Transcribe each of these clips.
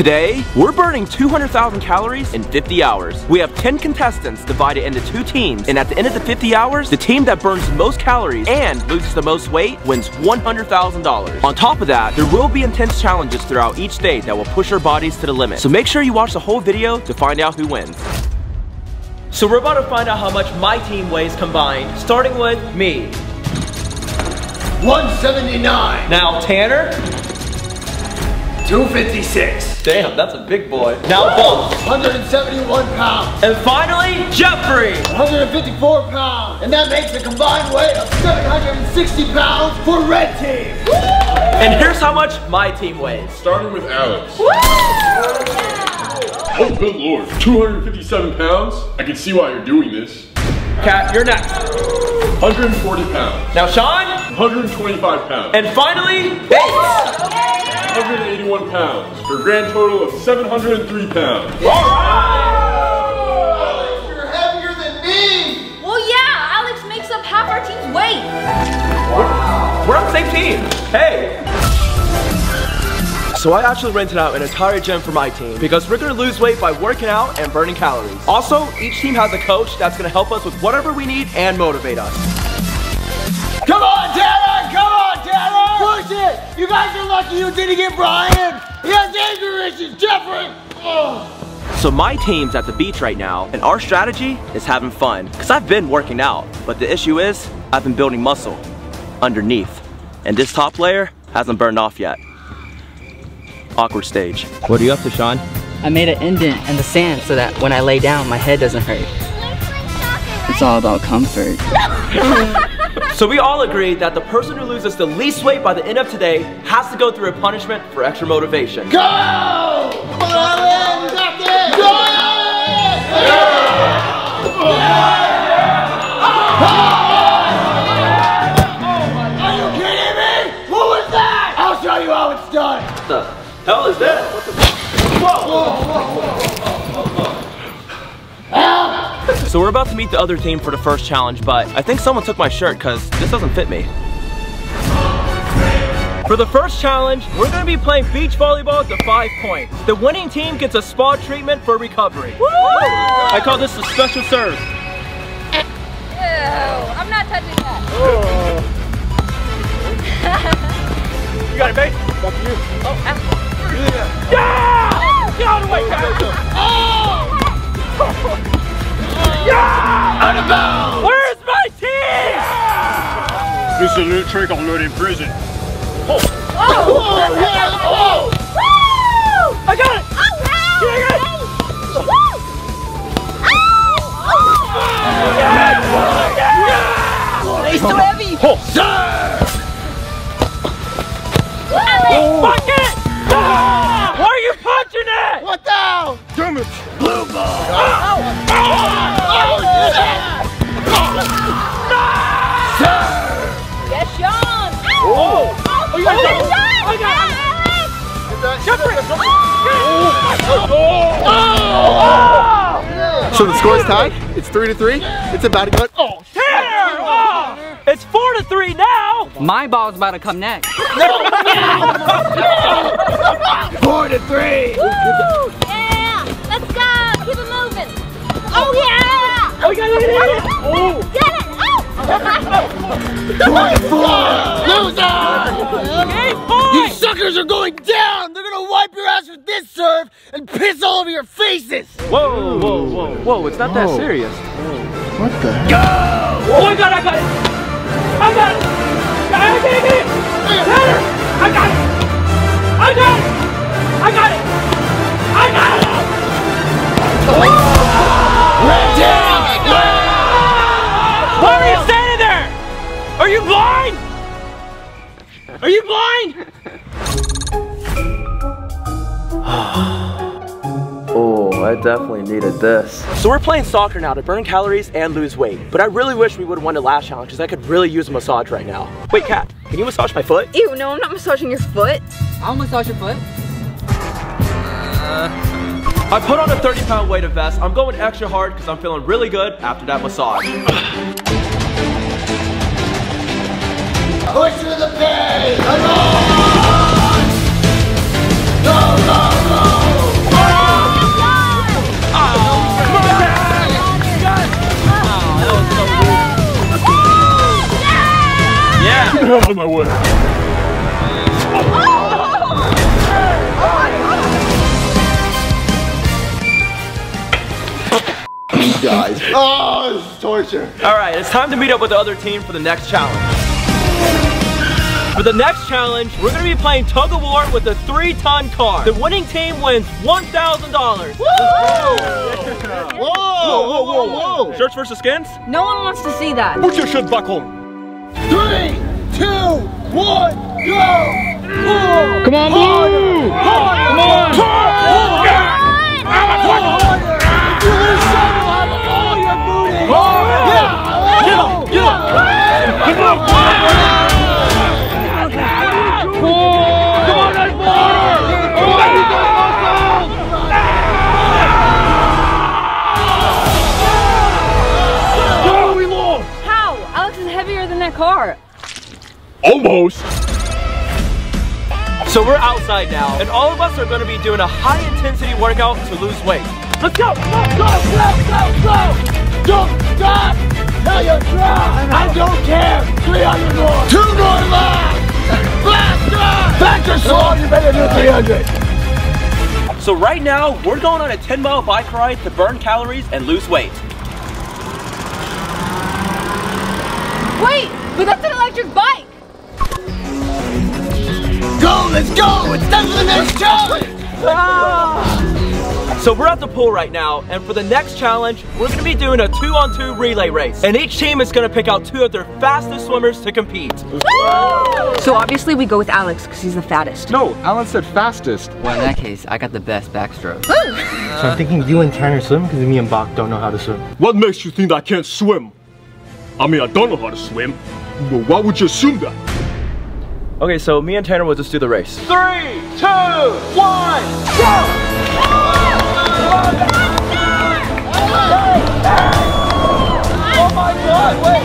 Today, we're burning 200,000 calories in 50 hours. We have 10 contestants divided into two teams, and at the end of the 50 hours, the team that burns the most calories and loses the most weight wins $100,000. On top of that, there will be intense challenges throughout each day that will push our bodies to the limit. So make sure you watch the whole video to find out who wins. So we're about to find out how much my team weighs combined, starting with me. 179. Now Tanner. 256. Damn, that's a big boy. Now Bump. 171 pounds. And finally, Jeffrey. 154 pounds. And that makes a combined weight of 760 pounds for red team. And here's how much my team weighs. Starting with Alex. Oh, good lord. 257 pounds? I can see why you're doing this. Kat, you're next. 140 pounds. Now Sean. 125 pounds. And finally, Bates. 181 pounds. For a grand total of 703 pounds. All right! Alex, you're heavier than me. Well, yeah, Alex makes up half our team's weight. We're on the same team. Hey. So I actually rented out an entire gym for my team because we're gonna lose weight by working out and burning calories. Also, each team has a coach that's gonna help us with whatever we need and motivate us. Come on, Tanner! Come on, Tanner! Push it! You guys are lucky you didn't get Brian! He has anger issues, Jeffrey! Oh. So my team's at the beach right now, and our strategy is having fun. Cause I've been working out, but the issue is, I've been building muscle underneath. And this top layer hasn't burned off yet. Awkward stage. What are you up to, Sean? I made an indent in the sand so that when I lay down, my head doesn't hurt. It's all about comfort. So we all agree that the person who loses the least weight by the end of today has to go through a punishment for extra motivation. Go! Come on, Alan! You got! Go, Are you kidding me? What was that? I'll show you how it's done. What the hell is that? What the So we're about to meet the other team for the first challenge, but I think someone took my shirt because this doesn't fit me. For the first challenge, we're gonna be playing beach volleyball to five points. The winning team gets a spa treatment for recovery. I call this a special serve. Ew, I'm not touching that. You got it, babe? Back to you. Oh, yeah! yeah! Get out of the way, Kat! Yeah! Out of bounds! Where's my team? This is a new trick I'll learn in prison. Oh, yeah! Oh! Woo! I got it! Oh, wow! Yeah, I got it! He's too heavy! Oh, fuck it! Ah! Why are you punching it? What down? Damn it! Blue ball! Oh, yeah! Yes, Sean! Oh! Oh, you got yes, it. Sean! I got it. Alex! Jeffrey! So the score is tied. It's three to three. It's about to go. Oh, Tanner! Oh! It's four to three now! My ball's about to come next. Four to three! Woo! Moving! Oh, yeah! Oh, you got it! Oh. oh! Get it! Oh! Loser! Game You suckers are going down! They're gonna wipe your ass with this serve and piss all over your faces! Whoa, whoa, whoa, whoa, it's not that serious. what the heck? Oh, I got it, I got it! I got it! I got it! Tanner! I got it! I got it! I got it! I got it! Why are you standing there? Are you blind? Are you blind? Oh, I definitely needed this. So we're playing soccer now to burn calories and lose weight. But I really wish we would have won the last challenge because I could really use a massage right now. Wait, Kat, can you massage my foot? Ew, no, I'm not massaging your foot. I'll massage your foot. Uh, I put on a 30 pound weight of vest. I'm going extra hard because I'm feeling really good after that massage. Push through the pain! Out of my way. Guys. Oh, this is torture. All right, it's time to meet up with the other team for the next challenge. For the next challenge, we're gonna be playing tug of war with a three-ton car. The winning team wins $1,000. Whoa, whoa, whoa, whoa. whoa. Shirts versus skins? No one wants to see that. Put your shit back on. Three, two, one, go! Come on, Blue! Come on! Harder! If Almost. So we're outside now, and all of us are gonna be doing a high intensity workout to lose weight. Let's go! Go, go, go, go! Don't stop! Till you drop! I don't care! 300 more! Two more left! Faster! Faster, slow! You better do 300! So right now, we're going on a 10 mile bike ride to burn calories and lose weight. Wait, but that's an electric bike. Go, let's go! It's time for the next challenge! Ah! So we're at the pool right now, and for the next challenge, we're gonna be doing a two on two relay race. And each team is gonna pick out two of their fastest swimmers to compete. So obviously we go with Alex because he's the fattest. No, Alan said fastest. Well, in that case, I got the best backstroke. So I'm thinking you and Tanner swim because me and Bach don't know how to swim. What makes you think I can't swim? I mean, I don't know how to swim. But why would you assume that? Okay, so me and Tanner will just do the race. Three, two, one, go! Oh my god, wait!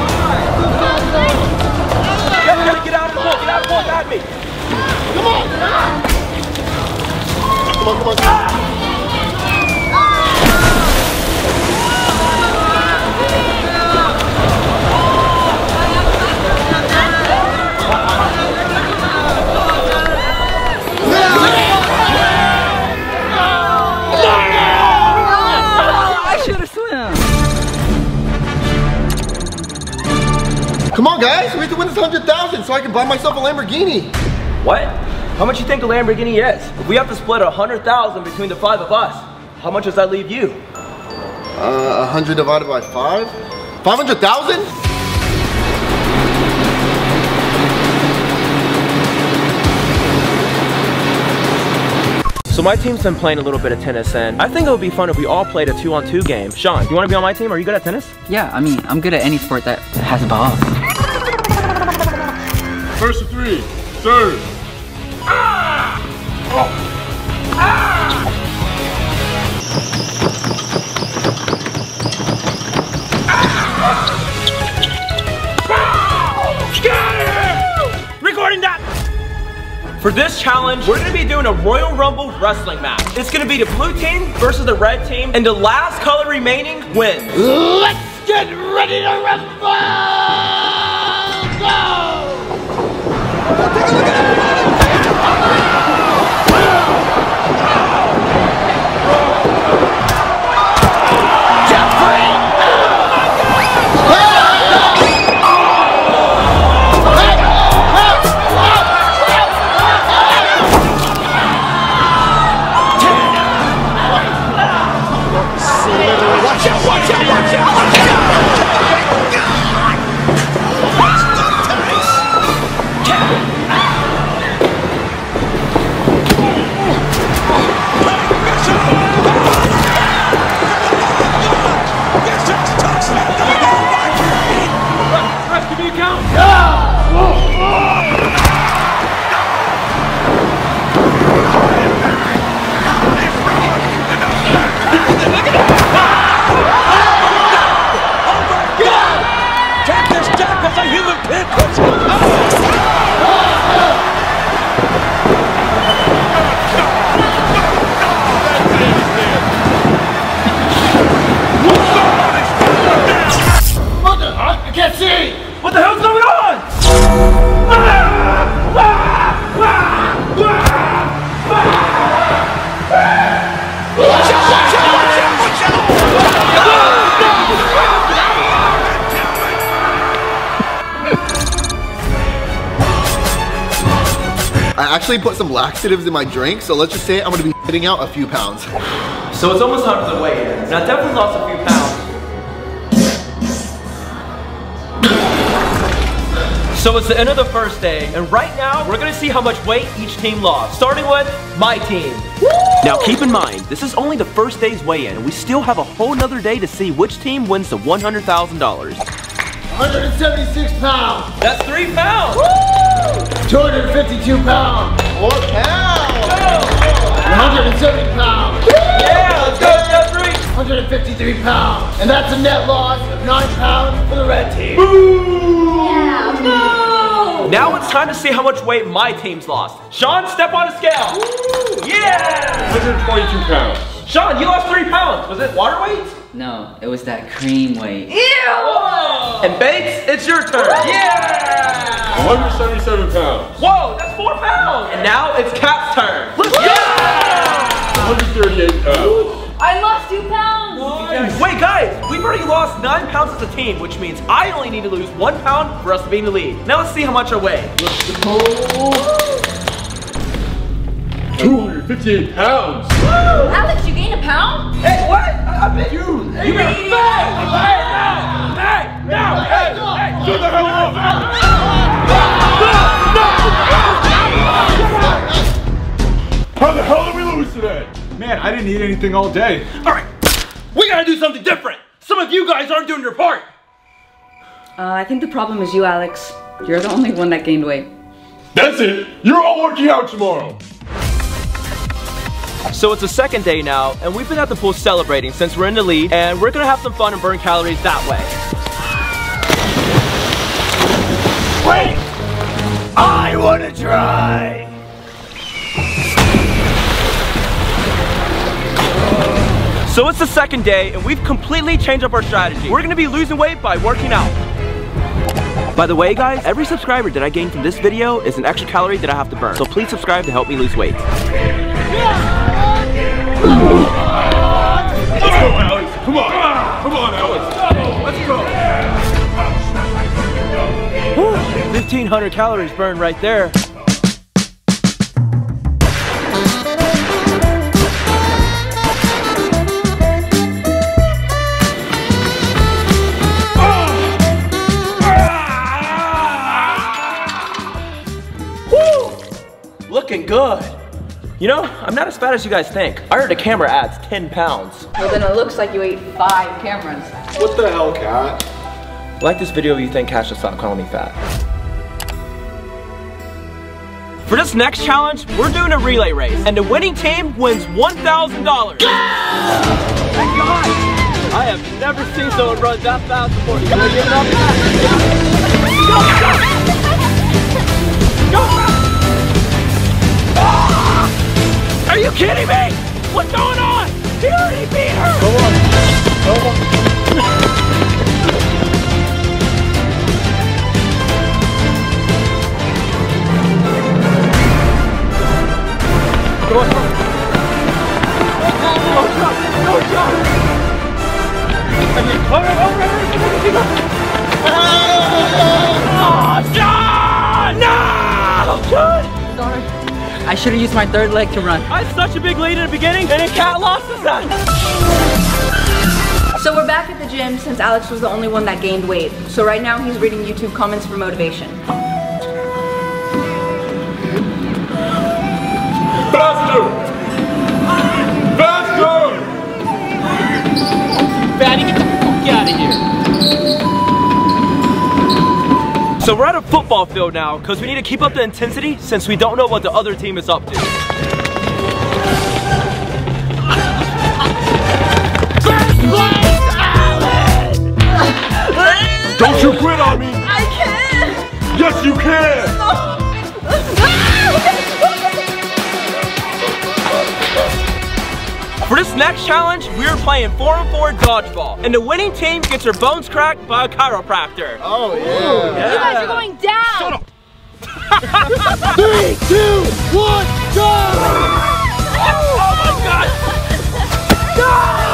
I can buy myself a Lamborghini. What? How much you think a Lamborghini is? If we have to split a hundred thousand between the five of us, how much does that leave you? Uh, 100 divided by 5? 500,000? So my team's been playing a little bit of tennis, and I think it would be fun if we all played a two-on-two game. Sean, do you want to be on my team? Are you good at tennis? Yeah, I mean, I'm good at any sport that has a ball. First to three. Serve. Recording that! For this challenge, we're gonna be doing a Royal Rumble wrestling match. It's gonna be the blue team versus the red team, and the last color remaining wins. Let's get ready to rumble! Go! 持ってかけ down. Actually put some laxatives in my drink, so let's just say I'm gonna be hitting out a few pounds. So it's almost time for the weigh-in. And I definitely lost a few pounds. So it's the end of the first day, and right now, we're gonna see how much weight each team lost. Starting with my team. Now keep in mind, this is only the first day's weigh-in, and we still have a whole nother day to see which team wins the $100,000. 176 pounds. That's three pounds! 252 pounds. Four pounds! 170 pounds. Yeah, let's go, step three! 153 pounds. And that's a net loss of 9 pounds for the red team. Now it's time to see how much weight my team's lost. Sean, step on a scale. Yeah! 122 pounds. Sean, you lost three pounds. Was it water weight? No, it was that cream weight. Whoa! And Bates, it's your turn. Yeah! 177 pounds. Whoa, that's four pounds. And now it's Kat's turn. Let's go! 138 pounds. I lost two pounds. Wait, guys, we've already lost nine pounds as a team, which means I only need to lose one pound for us to be in the lead. Now let's see how much I weigh. 258 pounds. Alex, you gained a pound? Hey, what? I, I bet you. You better back! Hey, now! Hey, now! Hey, hey! Shut the hell up! How I didn't eat anything all day. All right, we gotta do something different. Some of you guys aren't doing your part. Uh, I think the problem is you, Alex. You're the only one that gained weight. That's it. You're all working out tomorrow. So it's the second day now, and we've been at the pool celebrating since we're in the lead, and we're gonna have some fun and burn calories that way. Wait! I wanna try! So it's the second day, and we've completely changed up our strategy. We're gonna be losing weight by working out. By the way, guys, every subscriber that I gain from this video is an extra calorie that I have to burn. So please subscribe to help me lose weight. Let's go, Alex. Come on. Come on, Alex. Let's go. 1,500 calories burned right there. Looking good. You know, I'm not as fat as you guys think. I heard the camera adds 10 pounds. Well, then it looks like you ate five cameras. What the hell, Kat? Like this video if you think Cash will stop calling me fat. For this next challenge, we're doing a relay race, and the winning team wins $1,000. Thank God! I have never seen someone run that fast before. You gonna give it up? Are you kidding me? What's going on? He already beat her! Come on. Come on. Go on. Go, John. Go, John. And you come over, over, Oh, John! No! John! Sorry. I should have used my third leg to run. I had such a big lead in the beginning, and then Kat lost his son. So we're back at the gym since Alex was the only one that gained weight. So right now he's reading YouTube comments for motivation. Faster! Faster! Fatty, get the fuck out of here. So we're at a football field now because we need to keep up the intensity since we don't know what the other team is up to. challenge, we are playing 4-4 dodgeball, and the winning team gets their bones cracked by a chiropractor. Oh, yeah. yeah. You guys are going down. Shut up. Three, two, one, go! Oh, my God. No!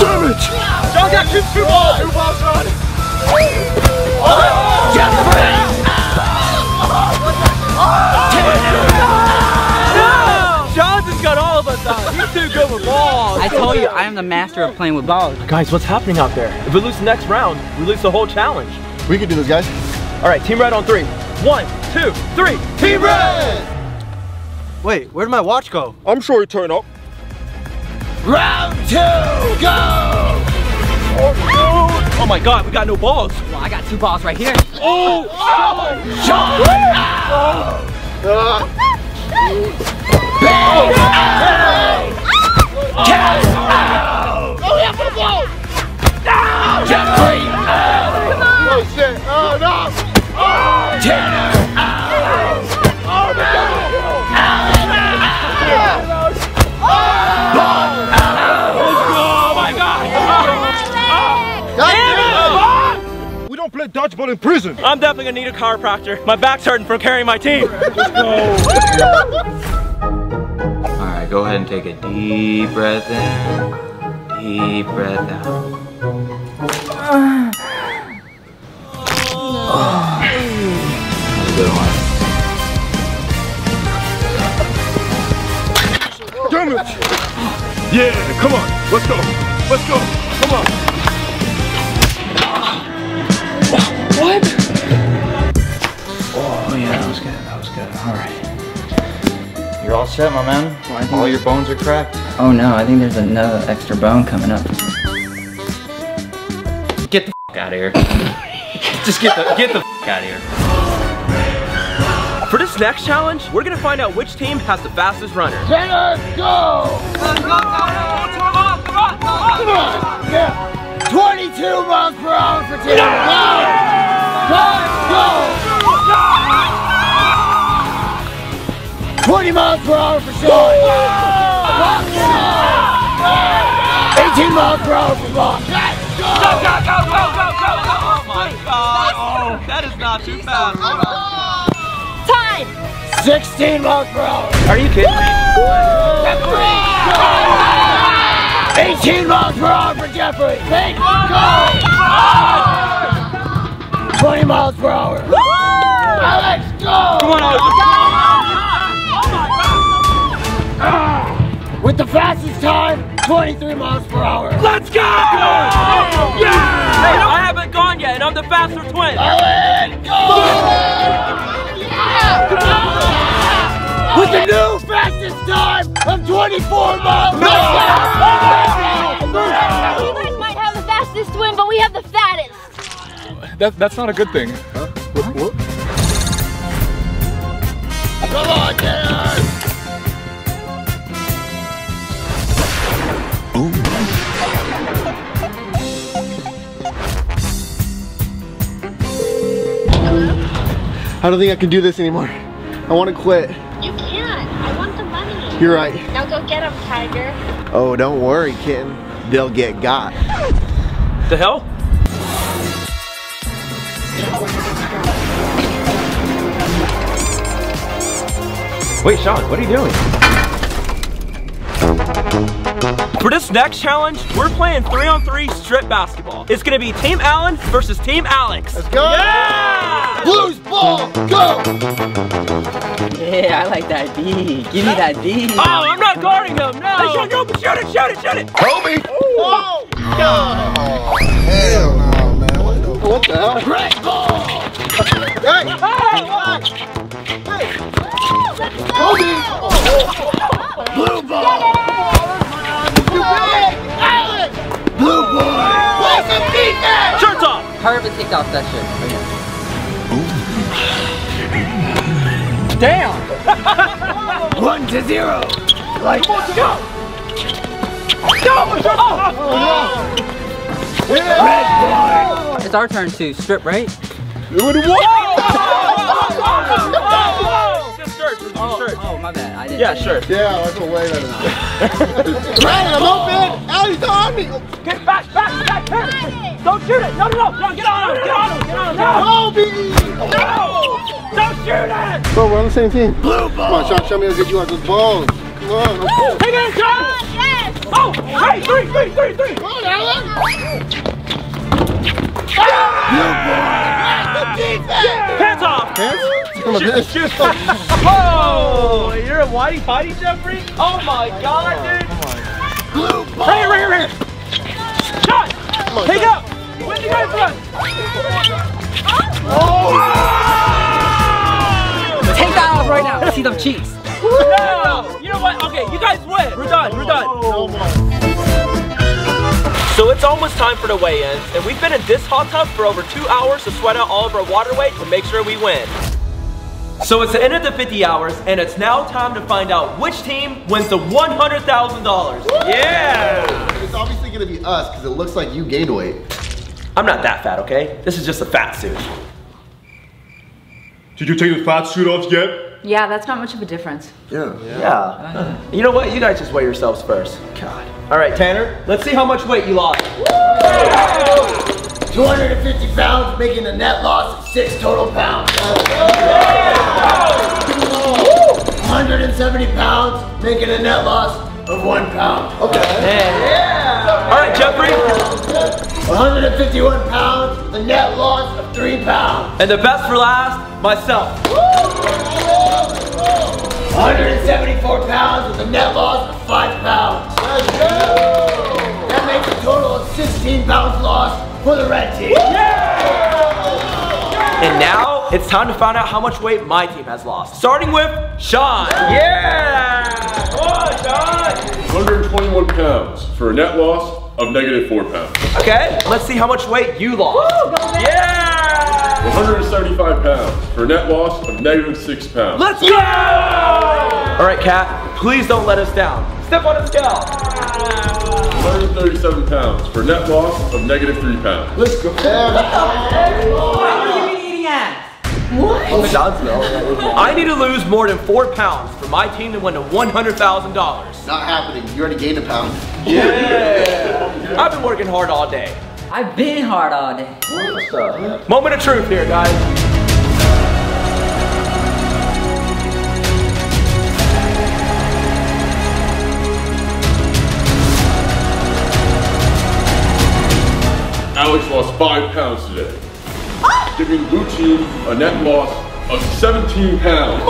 Alex! Alex! Two balls! Two balls, John! I told you, I am the master of playing with balls. Guys, what's happening out there? If we lose the next round, we lose the whole challenge. We can do this, guys. All right, Team Red on three. One, two, three. Team Red! Wait, where did my watch go? I'm sure it turned up. Round two, go! Oh my god, we got no balls. Well, I got two balls right here. Oh shit! Oh no! We don't play dodgeball in prison. I'm definitely gonna need a chiropractor. My back's hurting from carrying my team. All right, go ahead and take a deep breath in, deep breath out. That's a good one. Damn it! Yeah, come on. Let's go. Let's go. Come on. Oh, oh yeah, that was good. That was good. All right. You're all set, my man. All your bones are cracked. Oh no, I think there's another extra bone coming up. Get the f out of here. Just get the get the f out of here. For this next challenge, we're gonna find out which team has the fastest runner. Tennis, go! Come on! Yeah. 22 miles per hour for Taylor. Go! Time, go! 20 miles per hour for Sean. Rock, 18 miles per hour for Rock. Time! 16 miles per hour. Are you kidding me? 18 miles per hour for Jeffrey. Make go! 20 miles per hour. Alex, go! Come on, Alex. With the fastest time, 23 miles per hour. Let's go! Yeah! Hey, I haven't gone yet, and I'm the faster twin. Alex, go! With the new fastest time of 24 miles per hour. That, that's not a good thing. Come on, Taylor! I don't think I can do this anymore. I want to quit. You can't. I want the money. You're right. Now go get him, Tiger. Oh, don't worry, kitten. They'll get got. The hell? Wait, Sean, what are you doing? For this next challenge, we're playing three on three strip basketball. It's gonna be Team Allen versus Team Alex. Let's go! Yeah! Blues ball, go! Yeah, I like that D. Give me that D. Oh, I'm not guarding him, no! Hey, Sean, go, shoot it, shoot it, shoot it! Kobe! Oh! Oh, hell no, man. What the, what the hell? Red ball! Hey! Hey! Blue ball! Blue! Shirts off! Off that shit. Damn! One to zero. Like Go! Red board. It's our turn to strip, right? Just shirts, just Oh, shirts. oh, my bad. I didn't. Yeah, sure. Yeah, that's a way better. Right, I'm open! Allie's on me! Get back, back, back, back! Don't shoot it! No, no, no! no get on him! Get on him! Get on him! No! Kobe! No! Don't shoot it! Bro, we're on the same team. Blue Come on. Sean, show me how good you are with those balls. Come on. let's go. Take it, John! Yes! Oh! Hey! Three, three, three, three! Come on, Alex. Hands off! Hands? Come on, this. Shoot! Oh! You're a whitey potty, Jeffrey? Oh my god, dude! Blue ball. Right here, right here, right here. Shot. Take up. Where'd you guys run? Take that off right now. See them cheeks. No. You know what? Okay, you guys win. We're done. We're done. So it's almost time for the weigh-ins, and we've been in this hot tub for over two hours to sweat out all of our water weight to make sure we win. So it's the end of the 50 hours, and it's now time to find out which team wins the $100,000. Yeah! It's obviously gonna be us because it looks like you gained weight. I'm not that fat, okay? This is just a fat suit. Did you take the fat suit off yet? Yeah, that's not much of a difference. Yeah. Yeah. You know what? You guys just weigh yourselves first. God. All right, Tanner, let's see how much weight you lost. 250 pounds, making a net loss of six total pounds. 170 pounds, making a net loss of one pound. Okay. All right, Jeffrey. 151 pounds, a net loss of three pounds. And the best for last, myself. 174 pounds with a net loss of five pounds. That makes a total of 16 pounds lost for the red team. Yeah! And now it's time to find out how much weight my team has lost. Starting with Sean. Yeah! Come on, Sean! 121 pounds for a net loss of negative 4 pounds. Okay, let's see how much weight you lost. Yeah! 175 pounds for a net loss of negative 6 pounds. Let's go! All right, Kat, please don't let us down. Step on a scale. 137 pounds for a net loss of negative 3 pounds. Let's go. I need to lose more than four pounds for my team to win the $100,000. Not happening. You already gained a pound. Yeah! I've been working hard all day. I've been hard all day. Moment of truth here, guys. Lost 5 pounds today, giving the blue team a net loss of 17 pounds.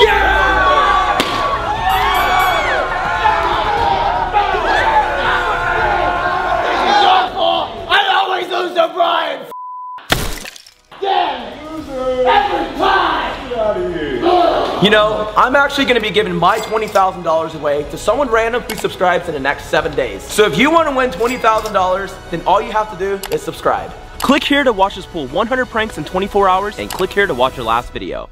I always lose to Brian. Damn it. Every time. You know, I'm actually gonna be giving my $20,000 away to someone random who subscribes in the next seven days. So if you wanna win $20,000, then all you have to do is subscribe. Click here to watch us pull 100 pranks in 24 hours and click here to watch our last video.